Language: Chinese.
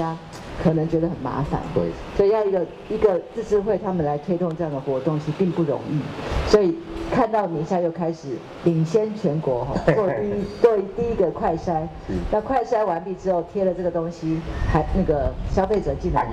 家可能觉得很麻烦，对，所以要一个一个自治会他们来推动这样的活动其实并不容易，所以看到宁夏又开始领先全国哈，做第一对第一个快筛，那快筛完毕之后贴了这个东西，还那个消费者进来。